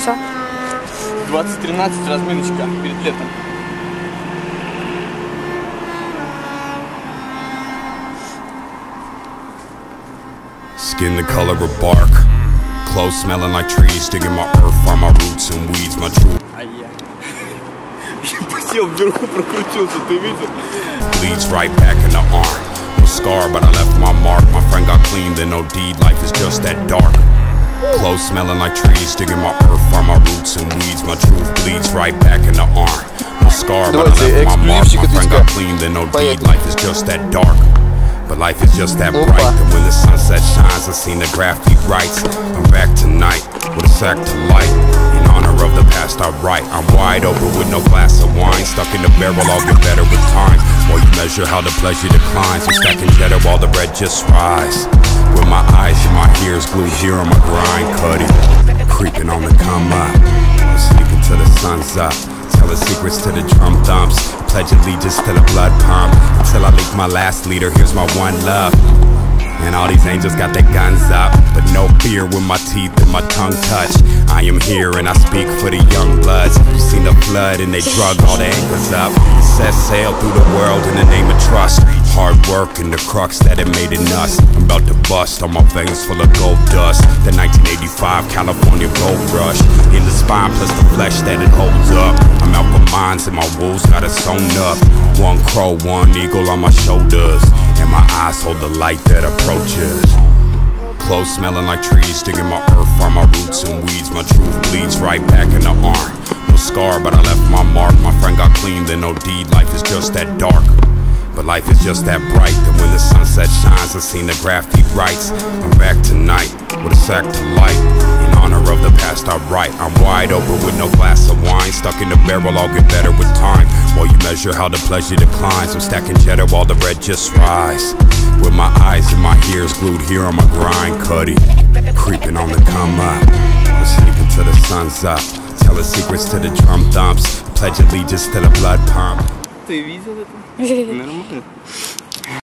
Все. 2013 разминочка перед летом. Skin the color of bark. Clothes smelling like trees, digging my earth, find my roots and weeds, my true А я. Я посел вверху, прокрутился, ты видел? bleeds right back in the arm. No scar, but I left my mark. My friend got clean, then no deed. Life is just that dark. Clothes smelling like trees, digging my earth find my roots and weeds. My truth bleeds right back in the arm. My scar, but I left my mark. My friend got clean, then no deed. Life is just that dark. But life is just that bright And when the sunset shines, I seen the graffiti rights I'm back tonight, with a sack to light In honor of the past I write I'm wide open with no glass of wine Stuck in the barrel, I'll get better with time While you measure how the pleasure declines I'm stacking cheddar while the bread just rise with my eyes and my ears glued here on my grind, cutting. Creeping on the come up. Sleeping till the sun's up. Telling secrets to the drum thumps. Pledge allegiance to the blood pump. Until I leak my last leader, here's my one love. And all these angels got their guns up, but no fear when my teeth and my tongue touch. I am here and I speak for the young bloods. You seen the flood and they drug all the anchors up. Set sail through the world in the name of trust. Hard work and the crux that it made in us. I'm about to bust, all my veins full of gold dust. The 1985 California gold rush. In the spine plus the flesh that it holds up. I'm out for mines and my wolves got it sewn up. One crow, one eagle on my shoulders. And my eyes hold the light that approaches. Clothes smelling like trees, digging my earth, find my roots and weeds. My truth bleeds right back in the arm. No scar, but I left my mark. My friend got clean, then no deed. Life is just that dark. Life is just that bright that when the sunset shines, I seen the graffiti writes. I'm back tonight with a sack to light. In honor of the past I write. I'm wide open with no glass of wine. Stuck in the barrel, I'll get better with time. While you measure how the pleasure declines, I'm stacking cheddar while the bread just rise. With my eyes and my ears glued here on my grind, cutty. Creeping on the come up. I'm sleeping till the sun's up. Telling secrets to the drum thumps. Pledge allegiance to the blood pump. Estoy de Normal.